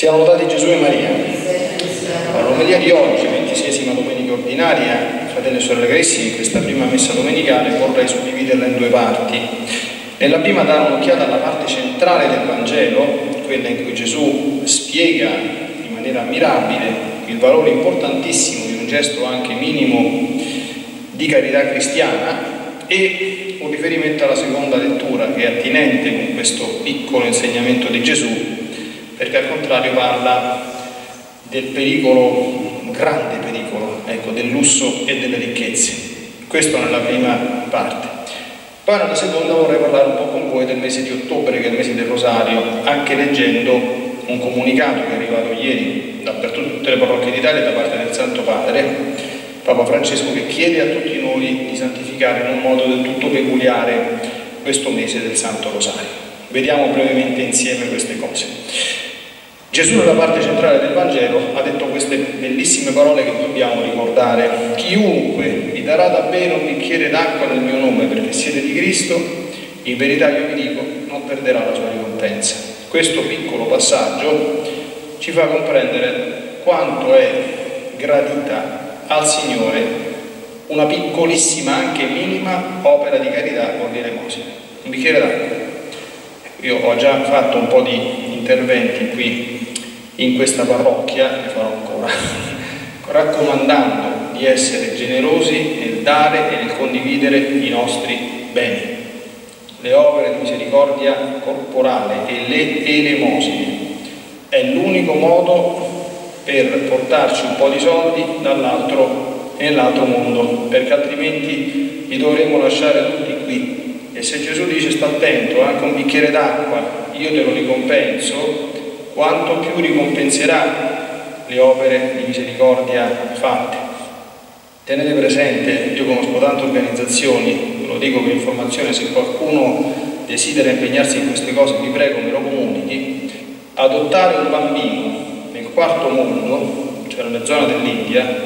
Siamo lodati Gesù e Maria. L'omelia di oggi, ventisesima domenica ordinaria, fratelli e sorelle in questa prima messa domenicale vorrei suddividerla in due parti. Nella prima dare un'occhiata alla parte centrale del Vangelo, quella in cui Gesù spiega in maniera ammirabile il valore importantissimo di un gesto anche minimo di carità cristiana e un riferimento alla seconda lettura che è attinente con questo piccolo insegnamento di Gesù perché al contrario parla del pericolo, un grande pericolo, ecco, del lusso e delle ricchezze. Questo nella prima parte. Poi nella seconda vorrei parlare un po' con voi del mese di ottobre, che è il mese del Rosario, anche leggendo un comunicato che è arrivato ieri dappertutto, tutte le parrocchie d'Italia da parte del Santo Padre, Papa Francesco, che chiede a tutti noi di santificare in un modo del tutto peculiare questo mese del Santo Rosario. Vediamo brevemente insieme queste cose. Gesù nella parte centrale del Vangelo ha detto queste bellissime parole che dobbiamo ricordare. Chiunque vi darà da bere un bicchiere d'acqua nel mio nome perché siete di Cristo, in verità io vi dico, non perderà la sua ricompensa. Questo piccolo passaggio ci fa comprendere quanto è gradita al Signore una piccolissima, anche minima, opera di carità con l'elemosina. Un bicchiere d'acqua. Io ho già fatto un po' di interventi qui in questa parrocchia, ne farò ancora, raccomandando di essere generosi nel dare e nel condividere i nostri beni. Le opere di misericordia corporale e le elemosine è l'unico modo per portarci un po' di soldi dall'altro nell'altro mondo, perché altrimenti li dovremmo lasciare tutti. E se Gesù dice sta attento, anche un bicchiere d'acqua io te lo ricompenso, quanto più ricompenserà le opere di misericordia fatte. Tenete presente, io conosco tante organizzazioni, lo dico per informazione, se qualcuno desidera impegnarsi in queste cose, vi prego, me lo comunichi, adottare un bambino nel quarto mondo, cioè nella zona dell'India,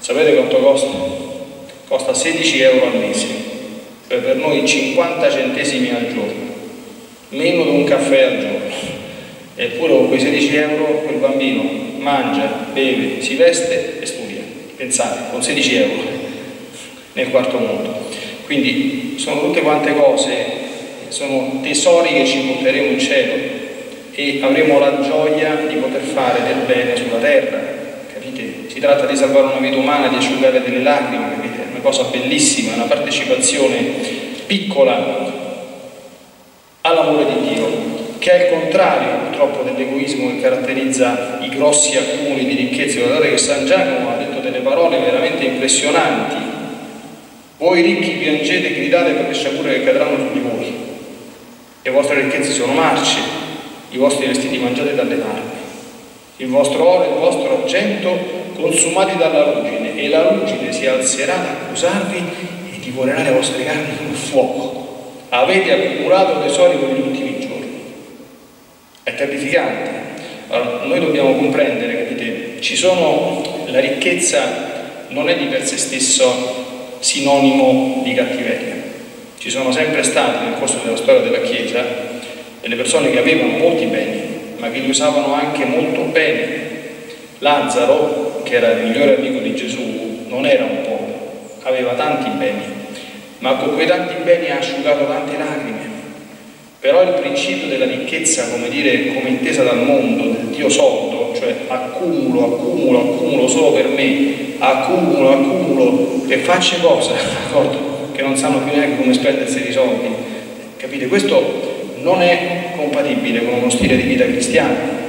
sapete quanto costa? Costa 16 euro al mese, per noi 50 centesimi al giorno meno di un caffè al giorno. Eppure con quei 16 euro quel bambino mangia, beve, si veste e studia. Pensate, con 16 euro nel quarto mondo. Quindi sono tutte quante cose, sono tesori che ci porteremo in cielo e avremo la gioia di poter fare del bene sulla terra. Capite? Si tratta di salvare una vita umana, di asciugare delle lacrime, capite? Una cosa bellissima, una partecipazione piccola all'amore di Dio, che è il contrario purtroppo dell'egoismo che caratterizza i grossi accumuli di ricchezze. Guardate che San Giacomo ha detto delle parole veramente impressionanti. Voi ricchi piangete e gridate per le sciagure che cadranno su di voi. Le vostre ricchezze sono marce, i vostri vestiti mangiati dalle larve, il vostro oro e il vostro argento consumati dalla ruggine, e la ruggine si alzerà ad accusarvi e divorerà le vostre carni come fuoco avete accumulato tesori per gli ultimi giorni. È terrificante. Allora, noi dobbiamo comprendere, capite, ci sono, la ricchezza non è di per sé stesso sinonimo di cattiveria. Ci sono sempre stati nel corso della storia della Chiesa delle persone che avevano molti beni, ma che li usavano anche molto bene. Lazzaro, che era il migliore amico di Gesù, non era un povero, aveva tanti beni, ma con quei tanti beni ha asciugato tante lacrime. Però il principio della ricchezza, come dire, come intesa dal mondo, del Dio soldo, cioè accumulo, accumulo, accumulo solo per me, accumulo, accumulo, e faccio cosa, d'accordo? Che non sanno più neanche come spendersi i soldi. Capite? Questo non è compatibile con uno stile di vita cristiano.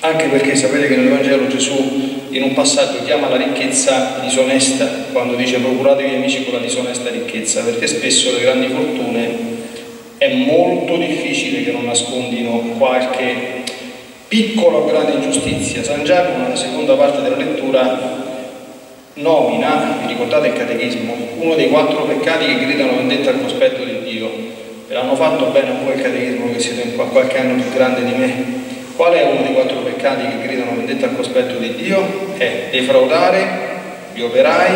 Anche perché sapete che nel Vangelo Gesù in un passaggio chiama la ricchezza disonesta, quando dice procuratevi amici con la disonesta ricchezza, perché spesso le grandi fortune è molto difficile che non nascondino qualche piccola o grande ingiustizia. San Giacomo, nella seconda parte della lettura, nomina, vi ricordate il catechismo, uno dei quattro peccati che gridano vendetta al cospetto di Dio. Ve l'hanno fatto bene a voi il catechismo che siete qualche anno più grande di me. Qual è uno dei quattro peccati che gridano vendetta al cospetto di Dio? È defraudare gli operai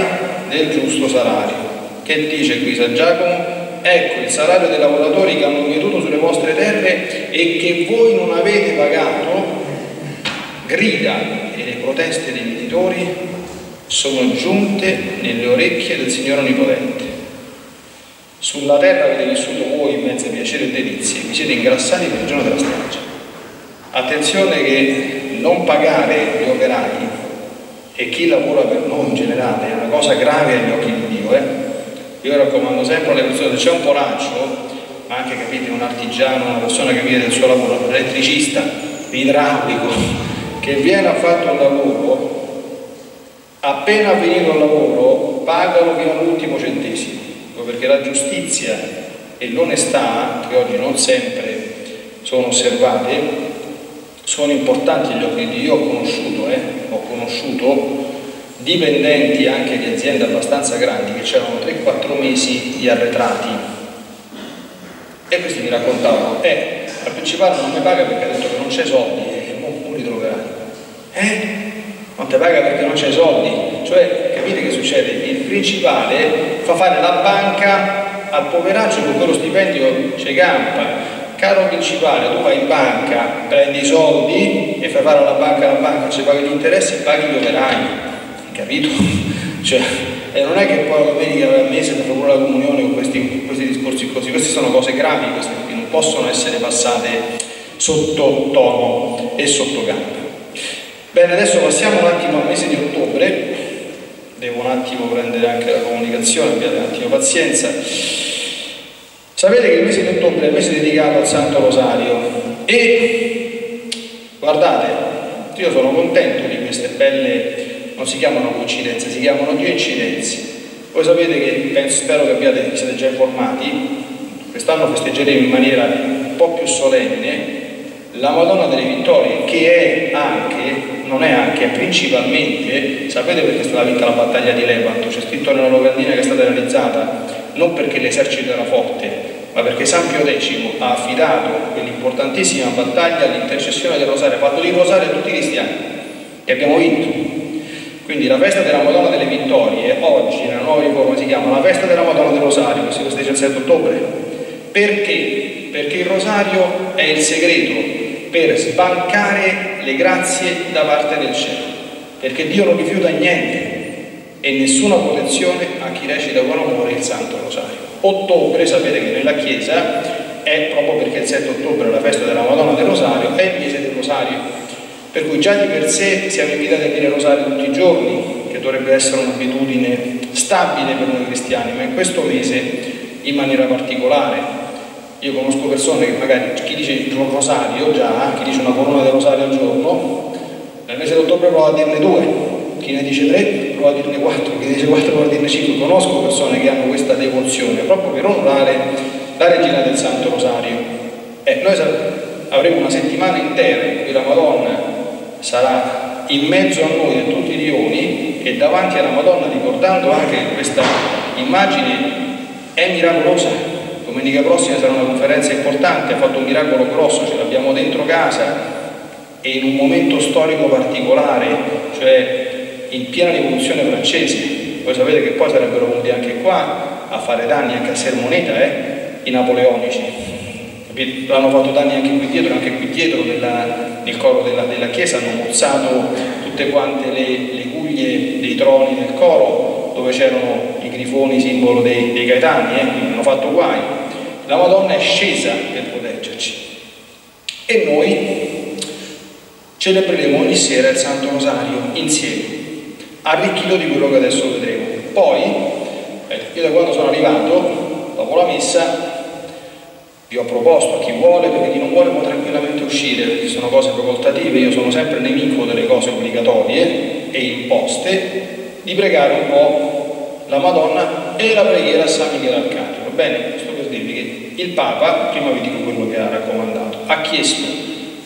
del giusto salario. Che dice qui San Giacomo? Ecco il salario dei lavoratori che hanno mietuto sulle vostre terre e che voi non avete pagato, grida e le proteste dei meditori sono giunte nelle orecchie del Signore Onnipotente. Sulla terra avete vissuto mezzo piacere e delizie, vi siete ingrassati per il giorno della strage. Attenzione che non pagare gli operai e chi lavora per noi in generale è una cosa grave agli occhi di Dio. Eh? Io raccomando sempre alle persone, se c'è un coraggio, ma anche capite un artigiano, una persona che vive del suo lavoro, un elettricista, idraulico, che viene a fare un lavoro, appena finito il lavoro, pagano fino all'ultimo centesimo, perché la giustizia e l'onestà, che oggi non sempre sono osservate, sono importanti agli occhi di Dio, ho conosciuto, eh, ho conosciuto dipendenti anche di aziende abbastanza grandi che c'erano 3-4 mesi di arretrati e questi mi raccontavano, eh, al principale non mi paga perché ha detto che non c'è soldi e non li troverai. Eh? Non ti paga perché non c'è soldi. Cioè, capite che succede? Il principale fa fare la banca al poveraccio con quello stipendio ci campa caro principale, tu vai in banca, prendi i soldi e fai fare alla banca la banca, ci paghi gli interessi paghi gli operai, capito? Cioè, e non è che poi la domenica al mese per pure la comunione con questi, questi, discorsi così, queste sono cose gravi, queste che non possono essere passate sotto tono e sotto gamba. Bene, adesso passiamo un attimo al mese di ottobre, devo un attimo prendere anche la comunicazione, abbiate un attimo pazienza. Sapete che il mese di ottobre è il mese dedicato al Santo Rosario e guardate, io sono contento di queste belle, non si chiamano coincidenze, si chiamano coincidenze. Voi sapete che, penso, spero che abbiate, siete già informati, quest'anno festeggeremo in maniera un po' più solenne la Madonna delle Vittorie, che è anche, non è anche, principalmente, sapete perché è stata vinta la battaglia di Lepanto? C'è scritto nella locandina che è stata realizzata non perché l'esercito era forte, ma perché San Pio X ha affidato quell'importantissima battaglia all'intercessione del Rosario, ha fatto di Rosario tutti i cristiani e abbiamo vinto. Quindi la festa della Madonna delle Vittorie oggi nella nuova riforma si chiama la festa della Madonna del Rosario, che si festeggia il 7 ottobre. Perché? Perché il Rosario è il segreto per sbancare le grazie da parte del cielo. Perché Dio non rifiuta niente, e nessuna protezione a chi recita con amore il Santo Rosario. Ottobre, sapete che nella Chiesa è proprio perché il 7 ottobre è la festa della Madonna del Rosario, è il mese del Rosario, per cui già di per sé siamo invitati a dire Rosario tutti i giorni, che dovrebbe essere un'abitudine stabile per noi cristiani, ma in questo mese in maniera particolare. Io conosco persone che magari chi dice il rosario già, chi dice una corona del rosario al giorno, nel mese di ottobre prova a dirne due, chi ne dice tre prova a dirne quattro, chi dice quattro prova a dirne cinque. Conosco persone che hanno questa devozione proprio per onorare la regina del Santo Rosario. E noi avremo una settimana intera in cui la Madonna sarà in mezzo a noi e tutti i rioni e davanti alla Madonna ricordando anche che questa immagine è miracolosa. Domenica prossima sarà una conferenza importante, ha fatto un miracolo grosso, ce l'abbiamo dentro casa e in un momento storico particolare, cioè in piena rivoluzione francese. Voi sapete che poi sarebbero venuti anche qua a fare danni anche a Sermoneta, eh, i napoleonici. L'hanno fatto danni anche qui dietro, anche qui dietro nella, nel coro della, della, chiesa, hanno mozzato tutte quante le, le guglie dei troni del coro dove c'erano i grifoni, simbolo dei, dei gaetani, eh, hanno fatto guai. La Madonna è scesa per proteggerci. E noi celebreremo ogni sera il Santo Rosario insieme arricchito di quello che adesso vedremo. Poi, eh, io da quando sono arrivato, dopo la messa, vi ho proposto a chi vuole, perché chi non vuole può tranquillamente uscire, perché sono cose facoltative, io sono sempre nemico delle cose obbligatorie e imposte, di pregare un po' la Madonna e la preghiera a San Michele Arcangelo. Bene, questo il Papa, prima vi dico quello che ha raccomandato, ha chiesto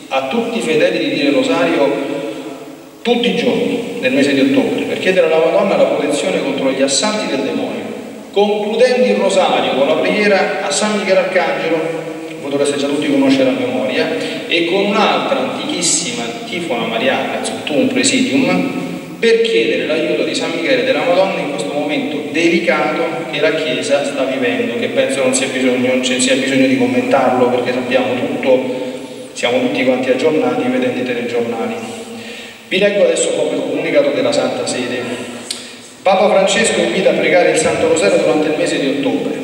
a tutti i fedeli di dire rosario tutti i giorni nel mese di ottobre per chiedere alla Madonna la protezione contro gli assalti del demonio, concludendo il rosario con la preghiera a San Michele Arcangelo, voi dovreste già tutti conoscere a memoria, e con un'altra antichissima antifona mariana, Zuttum Presidium, per chiedere l'aiuto di San Michele della Madonna in questo momento delicato che la Chiesa sta vivendo, che penso non sia bisogno, non sia bisogno di commentarlo perché sappiamo tutto, siamo tutti quanti aggiornati vedendo i telegiornali. Vi leggo adesso proprio il comunicato della Santa Sede. Papa Francesco invita a pregare il Santo Rosario durante il mese di ottobre.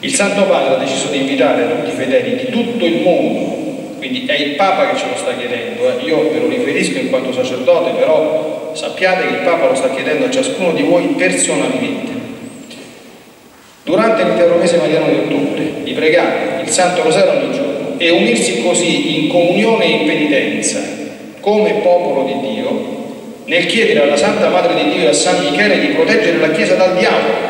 Il Santo Padre ha deciso di invitare tutti i fedeli di tutto il mondo, quindi è il Papa che ce lo sta chiedendo, eh. io ve lo riferisco in quanto sacerdote, però sappiate che il Papa lo sta chiedendo a ciascuno di voi personalmente. Durante l'intero mese mariano di ottobre, di pregare il Santo Rosario ogni giorno e unirsi così in comunione e in penitenza come popolo di Dio nel chiedere alla Santa Madre di Dio e a San Michele di proteggere la Chiesa dal diavolo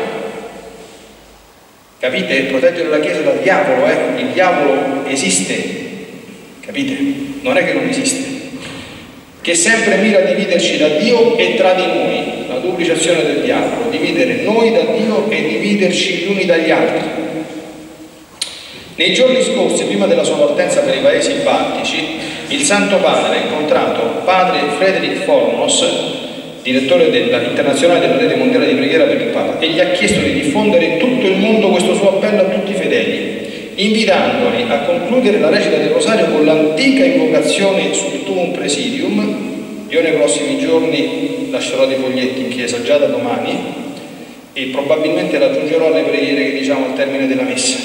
Capite? Proteggere la Chiesa dal diavolo, eh? Il diavolo esiste, capite? Non è che non esiste. Che sempre mira a dividerci da Dio e tra di noi, la duplice azione del diavolo, dividere noi da Dio e dividerci gli uni dagli altri. Nei giorni scorsi, prima della sua partenza per i paesi baltici, il Santo Padre ha incontrato padre Frederick Fornos, direttore della, internazionale della rete mondiale di preghiera per il Papa, e gli ha chiesto di diffondere in tutto il mondo questo suo appello a tutti i fedeli, invitandoli a concludere la recita del Rosario con l'antica invocazione sul Tuum Presidium. Io nei prossimi giorni lascerò dei foglietti in chiesa già da domani e probabilmente l'aggiungerò alle preghiere che diciamo al termine della messa.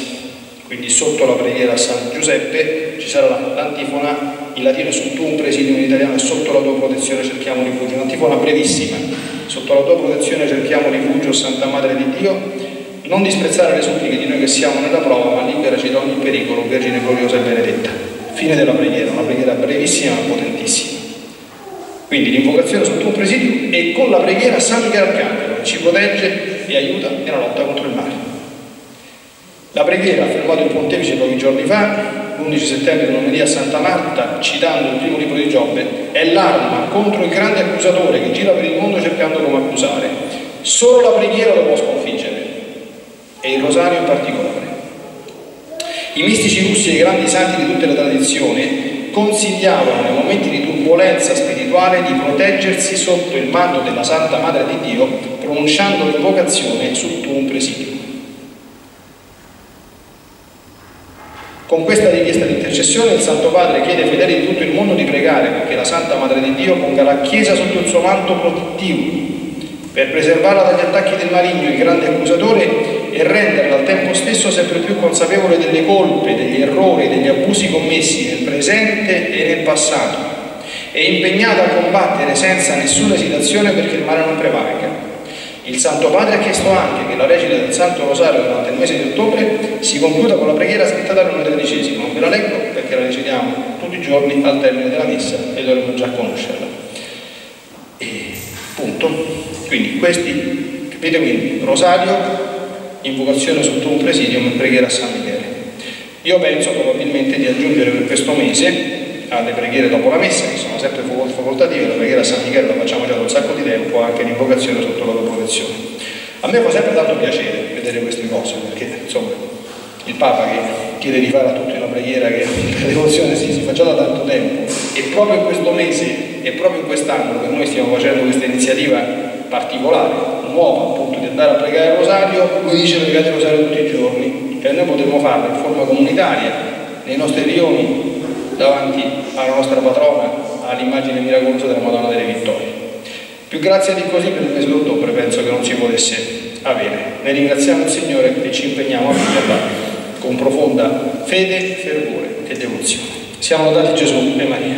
Quindi sotto la preghiera a San Giuseppe ci sarà l'antifona in latino su tu un presidio in italiano e sotto la tua protezione cerchiamo rifugio. Un'antifona brevissima. Sotto la tua protezione cerchiamo rifugio, Santa Madre di Dio. Non disprezzare le suppliche di noi che siamo nella prova, ma liberaci da ogni pericolo, Vergine gloriosa e benedetta. Fine della preghiera, una preghiera brevissima ma potentissima. Quindi l'invocazione sotto un presidio e con la preghiera San Michele Arcangelo ci protegge e aiuta nella lotta contro il male. La preghiera, affermato il pontefice pochi giorni fa, l'11 settembre in omelia a Santa Marta, citando il primo libro di Giobbe, è l'arma contro il grande accusatore che gira per il mondo cercando come accusare. Solo la preghiera lo può sconfiggere, e il rosario in particolare. I mistici russi e i grandi santi di tutte le tradizioni consigliavano nei momenti di turbolenza spirituale di proteggersi sotto il mando della Santa Madre di Dio pronunciando l'invocazione sul tuum presidio. Con questa richiesta di intercessione il Santo Padre chiede ai fedeli di tutto il mondo di pregare perché la Santa Madre di Dio ponga la Chiesa sotto il suo manto protettivo per preservarla dagli attacchi del maligno, il grande accusatore, e renderla al tempo stesso sempre più consapevole delle colpe, degli errori, degli abusi commessi nel presente e nel passato, e impegnata a combattere senza nessuna esitazione perché il male non prevalga. Il Santo Padre ha chiesto anche che la recita del Santo Rosario durante il mese di ottobre si concluda con la preghiera scritta da Leone XIII. Non ve la leggo perché la recitiamo tutti i giorni al termine della messa e dovremmo già conoscerla. E punto. Quindi questi, capite quindi, Rosario, invocazione sotto un presidium e preghiera a San Michele. Io penso probabilmente di aggiungere per questo mese alle preghiere dopo la messa, che sono sempre facoltative, la preghiera a San Michele la facciamo già da un sacco di tempo, anche l'invocazione sotto la tua protezione. A me fa sempre tanto piacere vedere queste cose, perché insomma il Papa che chiede di fare a tutti una preghiera che la devozione si, si fa già da tanto tempo e proprio in questo mese e proprio in quest'anno che noi stiamo facendo questa iniziativa particolare, nuova andare a pregare il rosario, lui dice pregate il rosario tutti i giorni e noi potremmo farlo in forma comunitaria nei nostri rioni davanti alla nostra patrona, all'immagine miracolosa della Madonna delle Vittorie. Più grazia di così per il mese d'ottobre penso che non si potesse avere. Ne ringraziamo il Signore e ci impegniamo a viverla con profonda fede, fervore e devozione. Siamo lodati Gesù e Maria.